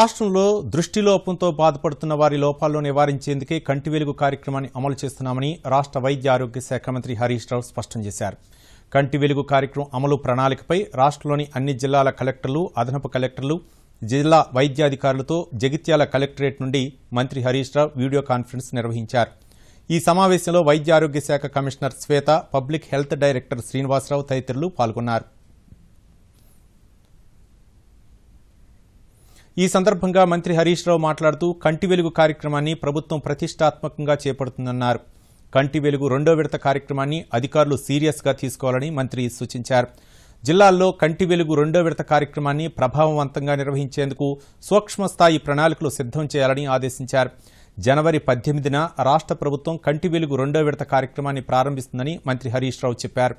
రాష్ట్రంలో దృష్టిలోపంతో బాధపడుతున్న వారి లోపాలను నివారించేందుకే కంటి వెలుగు కార్యక్రమాన్ని అమలు చేస్తున్నామని రాష్ట్ర వైద్య ఆరోగ్య శాఖ మంత్రి హరీష్ రావు స్పష్టం చేశారు. కంటి వెలుగు కార్యక్రమం అమలు ప్రణాళికపై రాష్ట్రంలోని అన్ని జిల్లాల కలెక్టర్లు అదనపు కలెక్టర్లు జిల్లా వైద్యాధికారులతో జగిత్యాల కలెక్టరేట్ నుండి మంత్రి హరీష్ రావు వీడియో కాన్ఫరెన్స్ నిర్వహించారు. ఈ సమావేశంలో వైద్య ఆరోగ్య శాఖ commissioner Shweta public health director Srinivasa Rao తదితరులు పాల్గొన్నారు. ఈ సందర్భంగా మంత్రి హరీష్ రావు మాట్లాడుతూ కంటి వెలుగు కార్యక్రమాన్ని ప్రభుత్వం ప్రతిష్టాత్మకంగా చేపడుతుందన్నారు. కంటి వెలుగు రెండో విడత కార్యక్రమాన్ని అధికారులు సీరియస్గా తీసుకోవాలని మంత్రి సూచించారు. జిల్లాల్లో కంటి వెలుగు రెండో విడత కార్యక్రమాన్ని ప్రభావవంతంగా నిర్వహించేందుకు సూక్ష్మ స్థాయి ప్రణాళికలు సిద్ధం చేయాలని ఆదేశించారు. జనవరి పద్దెనిమిదిన రాష్ట్ర ప్రభుత్వం కంటి వెలుగు రెండో విడత కార్యక్రమాన్ని ప్రారంభిస్తుందని మంత్రి హరీష్ రావు చెప్పారు.